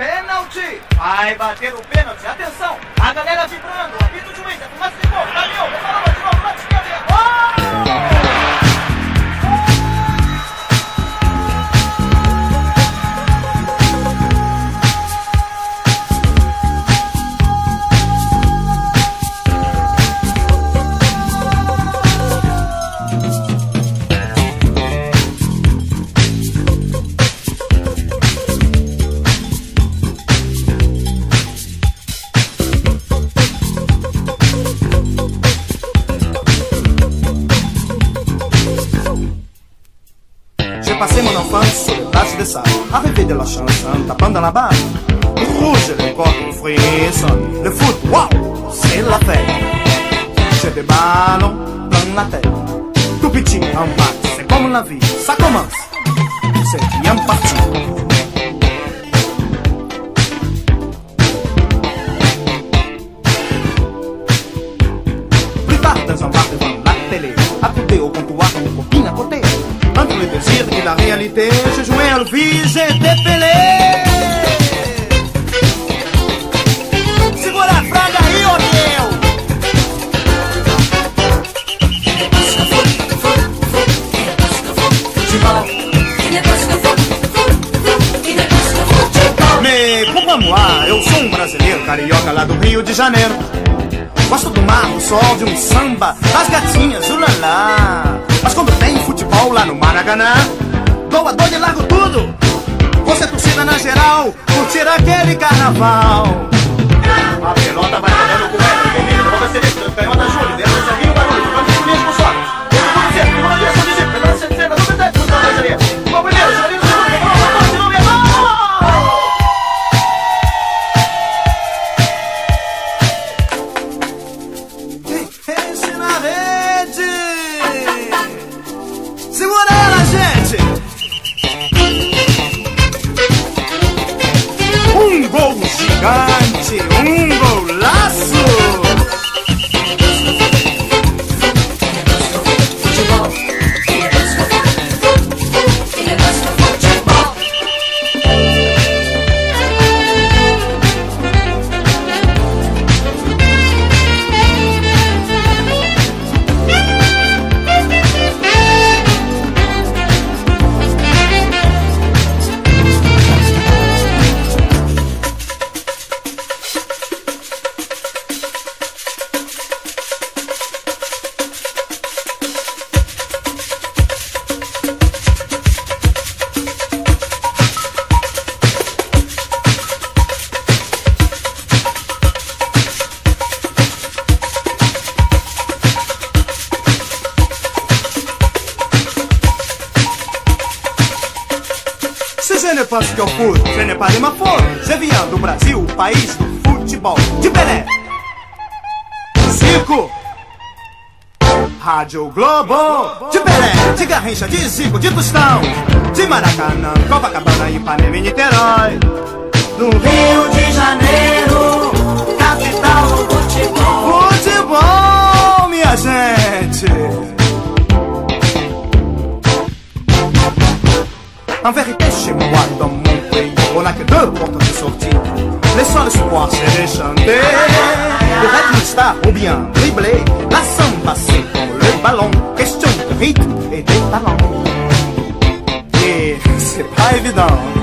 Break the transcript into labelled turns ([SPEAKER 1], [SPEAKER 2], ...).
[SPEAKER 1] Pênalti! Vai bater o pênalti. Atenção! A galera vibrando. Apito de Winter. Fumaça de fogo. Caminhou. Declarou de novo. Bate esquerda. Gol!
[SPEAKER 2] Passé mon enfance sur les places de sable, à de la chanson, tapant dans la barre. Rouge, les corps frissonnent. Le foot, waouh, c'est la fête. J'ai des ballons dans la tête. Tout petit, en bas, c'est comme la vie, ça commence. C'est bien parti. Plus tard, dans un bar devant la télé, accoudé au comptoir Entre le désir et la réalité, je jouais Elvis et Dépélé. Segura a fraga aí, ô meu! Me moi? Eu sou um brasileiro, carioca lá do Rio de Janeiro. Gosto do mar, do sol, de um samba, das gatinhas, ulalá. Mas quando futebol lá no Maracanã, dou a doida e largo tudo. Você torcida na geral, curtir aquele carnaval. gone. Je ne pense qu'au foot, je n'ai pas de ma faute. Je viens do Brasil, país do futebol. De Pelé. Zico. Rádio Globo. De Pelé, de Garrincha, de Zico, de Tostão. De Maracanã, Copacabana, Ipanema e Niterói. Do Rio de Janeiro, En vérité, chez moi, dans mon pays, on n'a que deux portes de sortie. Les soirs le soir, c'est les chanter. Le rythme star ou bien dribbler. La samba, c'est comme le ballon. Question de rythme et de talent. Et c'est pas évident.